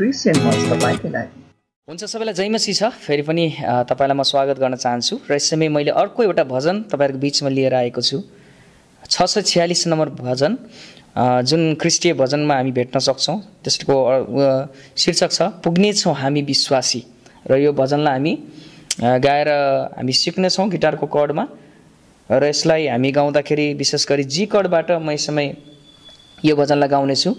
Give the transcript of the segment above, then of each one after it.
Christian much तपाईँकै लागि हुन्छ सबैलाई जय मसी छ। फेरि पनि तपाईँलाई म स्वागत गर्न चाहन्छु र यस समय मैले अर्को एउटा भजन तपाईँहरूको बिचमा लिएर आएको छु। छ सय छ्यालिस नम्बर भजन जुन क्रिस्टीय भजनमा हामी भेट्न सक्छौँ त्यसको शीर्षक छ पुग्नेछौँ हामी विश्वासी। र यो भजनलाई हामी गाएर हामी सिक्नेछौँ गिटारको कर्डमा र यसलाई हामी गाउँदाखेरि विशेष गरी जी कर्डबाट म यस समय यो भजनलाई गाउनेछु।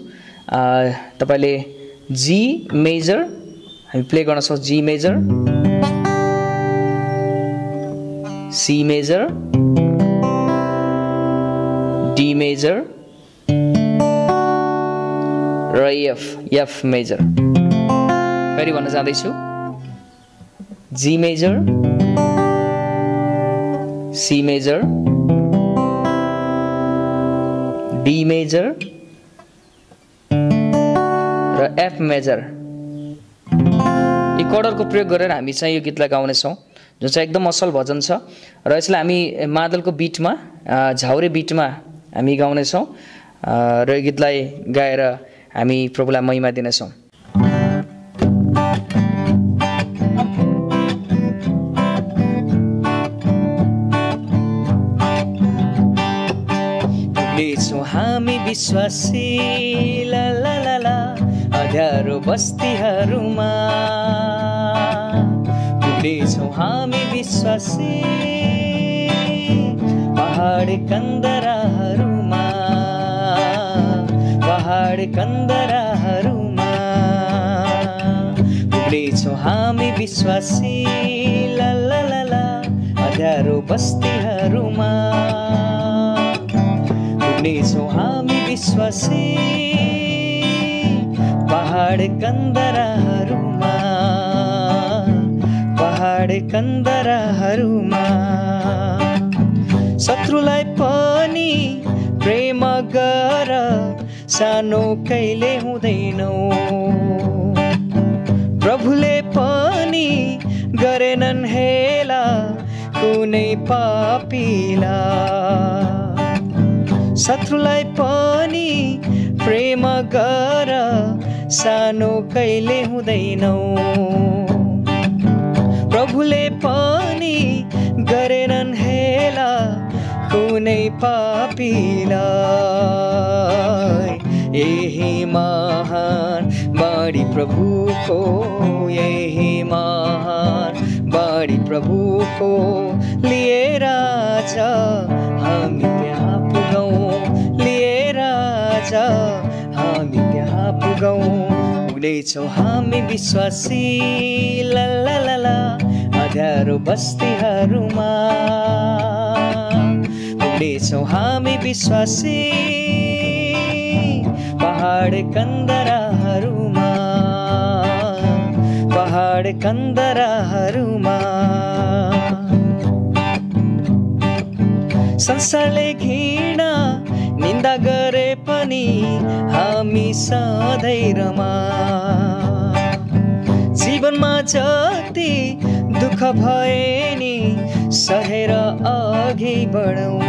तपाईँले जी मेजर हामी प्ले गर्न सक्छौँ G major C major D major र एफ एफ मेजर फेरि भन्न जाँदैछु? G major C major D major F major यी कर्डरको प्रयोग गरेर हामी चाहिँ यो गीतलाई गाउनेछौँ जुन चाहिँ एकदम असल भजन छ र यसलाई हामी मादलको बिटमा झाउरे बिटमा हामी गाउनेछौँ र यो गीतलाई गाएर हामी प्रभुलाई महिमा दिनेछौँ। हामी विश्वासी ला ला ला ला। अध्यारो बस्तीहरूमा। पुग्नेछौँ हामी विश्वासी पहाड कन्दराहरूमा। पहाड कन्दराहरूमा। पुग्नेछौँ हामी विश्वासी ला ला ला ला अध्यारो बस्तीहरूमा। पुग्नेछौँ हामी विश्वासी। पहाड कन्दराहरूमा पहाड कन्दराहरूमा शत्रुलाई पनि प्रेम गर सानो कहिले हुँदैनौ। प्रभुले पनि गरेनन् हेला कुनै पापीला शत्रुलाई पनि प्रेम गर। सानो कहिले हुँदैनौ। प्रभुले पनि गरेनन् हेला। कुनै पापीला यही महान बाढी प्रभुको यही महान बाढी प्रभुको लिएर हामी त्यहाँ पुगौँ। आज हामी त्यहाँ पुगौँ। पुग्नेछौँ हामी विश्वासी। ला ला ला ला अध्यारो बस्तीहरूमा। पुग्नेछौँ हामी विश्वासी। पहाड कन्दराहरूमा। पहाड कन्दराहरूमा। संसारले घृणा निन्दा गरे पनि हामी सधैँ रमा जीवनमा जति दुःख भए नि सहेर अघि बढौँ।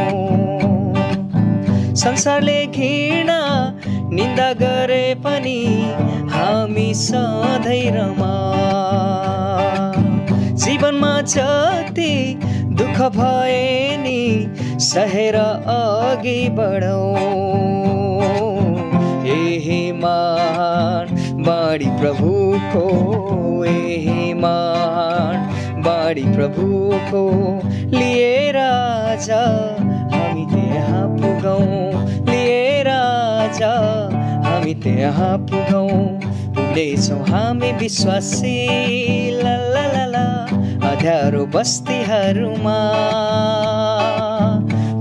संसारले घृणा निन्दा गरे पनि हामी सधैँ रमा जीवनमा जति दुःख भए नि सहेर अघि बढौँ। यही महान बाढी प्रभुको यही महान बाढी प्रभुको लिएर आज हामी त्यहाँ पुगौँ लिएर आज हामी त्यहाँ पुगौँ पुग्नेछौँ हामी विश्वासी। ला ला ला ला बस्तीहरूमा।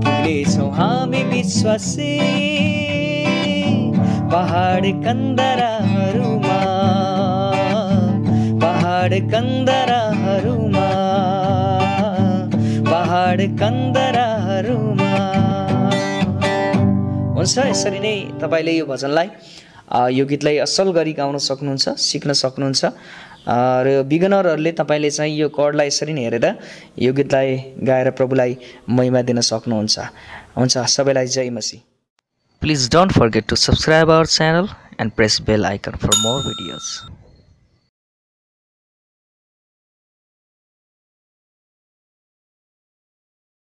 पुग्नेछौँ हामी विश्वासी। पहाड कन्दराहरूमा पहाड कन्दराहरूमा पहाड कन्दराहरूमा हुन्छ यसरी नै तपाईँले यो भजनलाई यो गीतलाई असल गरी गाउन सक्नुहुन्छ सिक्न सक्नुहुन्छ। र बिगनरहरूले तपाईँले चाहिँ यो कर्डलाई यसरी नै हेरेर यो गीतलाई गाएर प्रभुलाई महिमा दिन सक्नुहुन्छ। हुन्छ सबैलाई जय मसी Please don't forget to subscribe our channel and press bell icon for more videos.